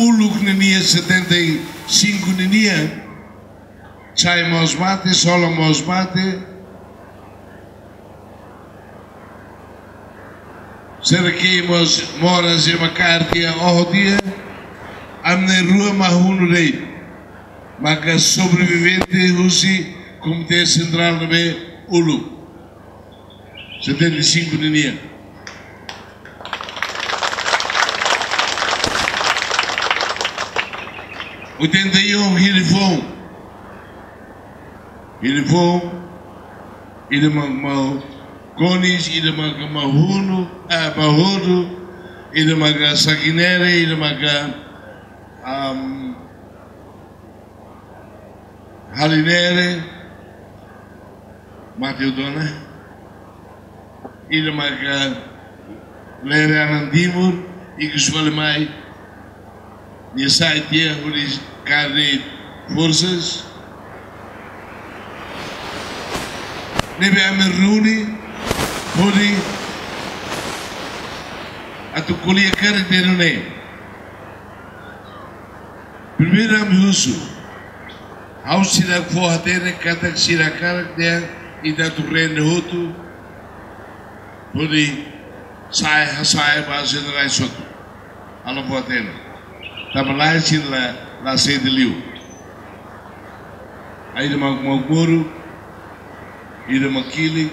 Uno que nenia 75 nenia Chai mos mate, solo mos mate Será que mos moras e macartia ojo dia Amne rua ma hunu rei. Maga sobrevivente usi Comitê Central no B, Ulu 75 nenia. 81 relevou. Relevou Irmã Conis, Irmã Marruno, ah, Barrodo, Irmã Saguinera, Irmã um, Halinere, Mateudona, Irmã Lera Arandimur e que os vale mais this idea who is carried forces? Maybe I'm a Rooney, Hoodie, at the Kulia Karate name. Pribiram Yusu, how Sira Kohatere Katak Sira Karate, Ida to Ren Hutu, Hoodie, Sai Hasai Basin Raisotu, Alabotero. Em la, la sede de Liu. Aí de Magmoro, e de Maquili,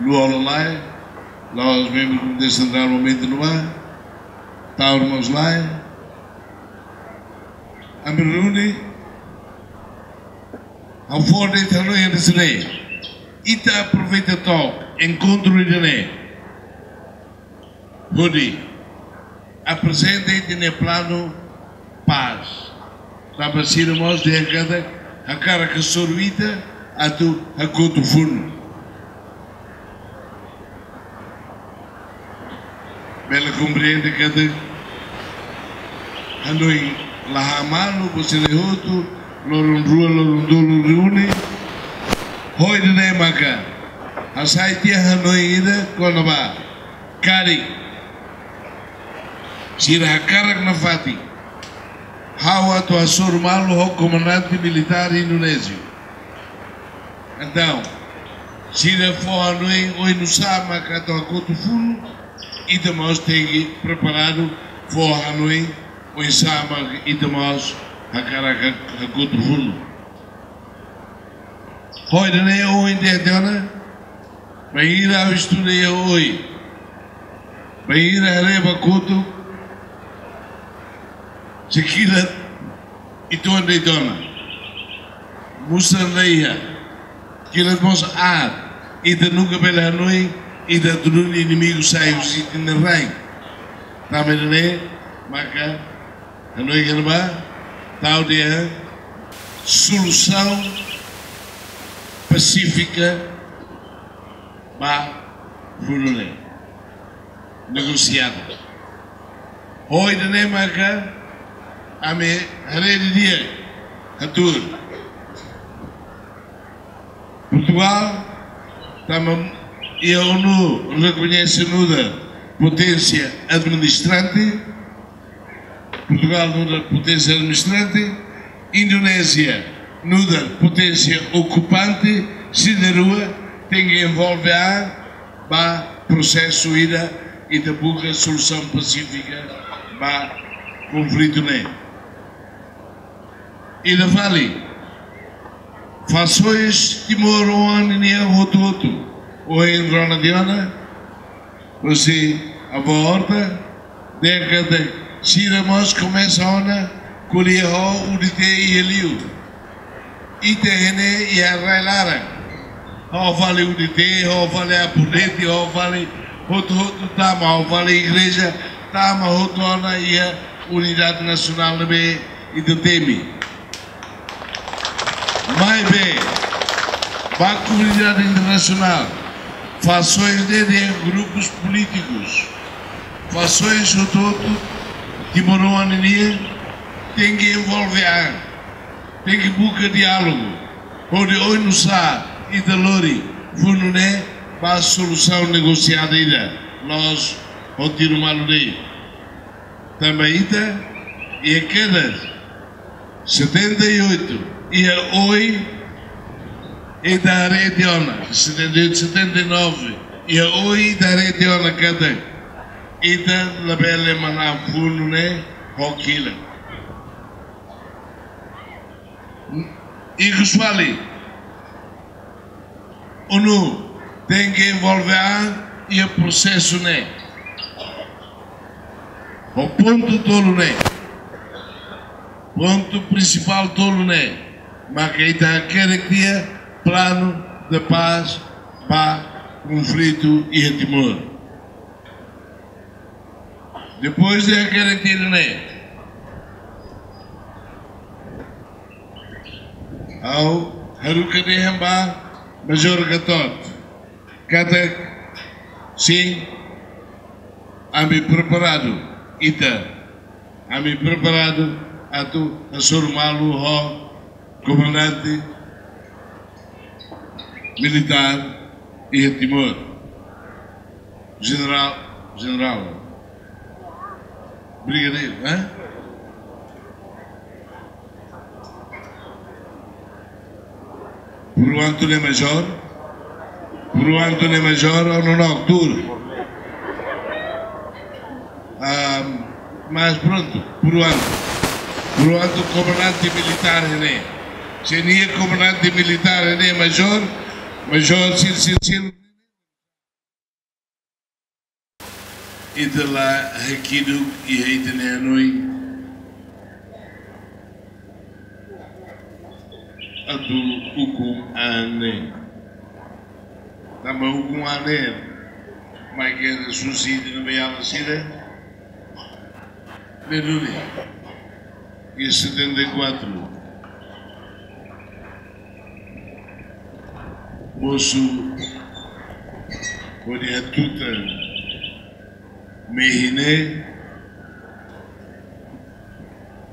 Luola lá, os membros Comitê Central momento no ar, Taurmos lá, Amiruni, ao fora de de Sene, Ita aproveita tal, encontro de Né. Hudi, apresente no plano paz. Estava sirmos de cada a cara que sorvita a tu a conto fundo. Bela compreende cada Hanoi lahamalo você de outro lorun rua lorun dolo reúne hoi de ne maka asai tia Hanoi ida quando va cari Sira Hakarak Nafati, Hawa Malo, o comandante militar indonésio. Então, Sira Foanui, o Inusama, Kato Akoto Fulo, e temos tem preparado Foanui, o Insama, e temos Hakarak Akoto Fulo. Hoi, dane o Indiana, Bahira, estudei hoje. Bahira, Reba Couto, Sekila itu anda dona. Musa leia. Kila mos ar. Ida nunca pela noi. Ida tudo inimigo sai rain. Tá vendo né? Maka. A noi que ba. Tal dia. Solução pacífica. Ba. Fulune. Negociada. Hoje, né, Maka? Ame rede dia atur. Portugal a ONU reconhece nuda potência administrante. Portugal nuda potência administrante. Indonésia nuda potência ocupante. Siderua tem que envolver a processo ida e da busca solução pacífica para conflito né. E da Vale, fações que moram em Rototo, ou em Ronadiana, você, a volta, década, Siramos começa a ona, colher o de e eliu. E tem e a railara. Ó vale o de ó vale a purete, ó vale Rototo Tama, ó vale igreja Tama, Rotona e a Unidade Nacional da B e do TEMI. Mais bem, para a comunidade internacional, fações de grupos políticos, fações o todo. Ali, tem que envolver, tem que buscar diálogo, onde hoje não sabe e da Lori, né, para a solução negociada ainda. Nós tiro maluri. Também ita, e a cada 78 e a oi e da rediona, 78, 79 e a oi da rediona cada ita la belle mana funu ne hokila. E Guswali, ONU tem que envolver e o processo né. O ponto tolo né. Ponto principal né. Está quer dia plano de paz para conflito e temor. Depois de aquele tiro né. Ao Haruka de Hamba Major Gatot. Kata sim, ami preparado. Ita, ami preparado atu asurmalu ho comandante militar e Timor. General, general, brigadeiro, hein? Por Antônio Major, por Antônio Major ou no Nocturno. Ah, mas pronto, por ano. Por o comandante militar, né? Seria comandante militar, né? Major, Major, sim. E de lá, aqui do, e aí de Hanoi, a do hukum ane. Também hukum ane, mas que é suicídio no meio da cidade. Neruri, e 74. Moço, podia tuta mehine,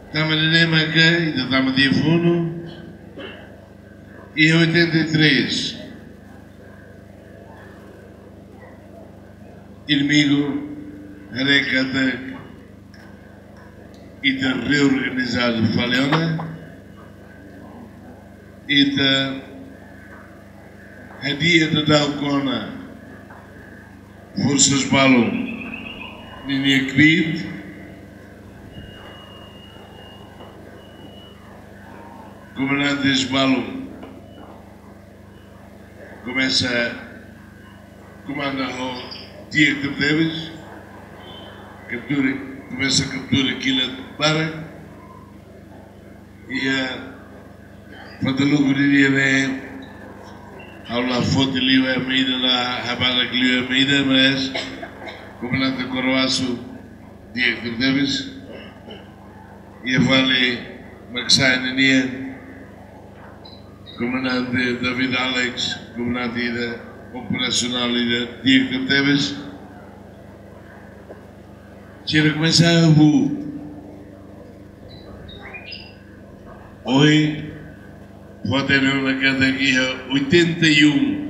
estava de nema que ainda estava de fundo, e 83. Inimigo, Rekata, e de reorganizado. Falena e de Hadia de Dalcona Forças Balon Nini Kvit Comandantes Balon começa comanda o Diego de captura começa a captura aquilo para e a Patalugo diria né ao lá foto ali a medida lá rabada que ali a medida mas comandante Coroaço Diego de Deves e a Vale Maxai Nania comandante David Alex comandante da operacional da Diego de Deves Tira começar a bu. Hoje, vou ter na categoria 81.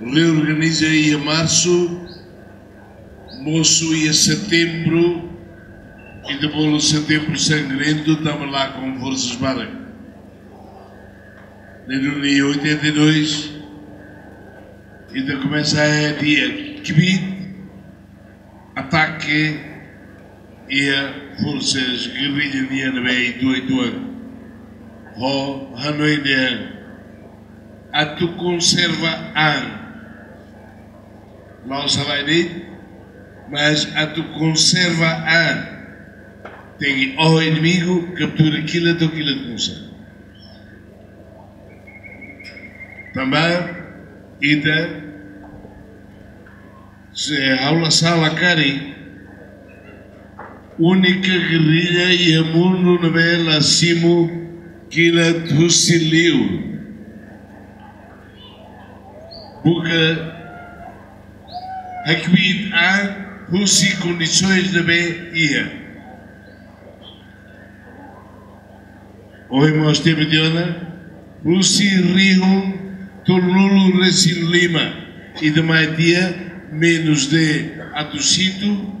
Reorganiza aí a março, moço ia setembro, e depois no setembro sangrento, estamos lá com Forças Barra. No dia 82, ainda começa a dia que ataque e forças guerrilhas bem do Ituan. Ho Hanoi de a tu conserva an. Sabe dit, mas a tu conserva an. Tem o inimigo captura aquilo do aquilo de conserva. Também, ida se aula sala cari única guerrilha e a mundo na bela simo que na tussiliu porque aqui há husi condições de bem ia Hoje nós temos de ona, husi riho, tornulo resin lima, e de mais dia, menos de atucito,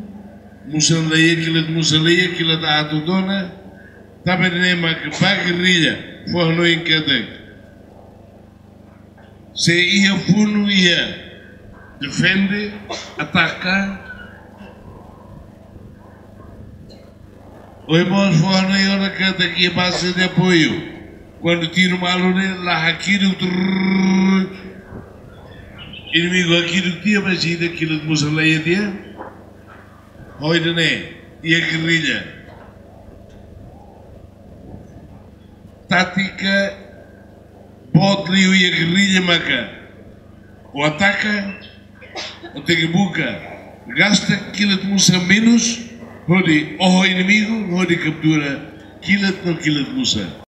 musaleia, aquilo de musaleia, aquilo da atudona, também nema que para guerrilha, foi no encadec. Se ia puno ia defende, ataca, Oibos foi na hora que daqui a base de apoio. Quando tira uma aluna lá aquilo, inimigo aquilo que tinha, mas ainda aquilo de musaleia dia, oida né, e a guerrilha. Tática, Bodrio e a guerrilha maca. O ataca, o tegebuca, gasta aquilo de musa menos, onde o inimigo, onde captura, aquilo de não aquilo.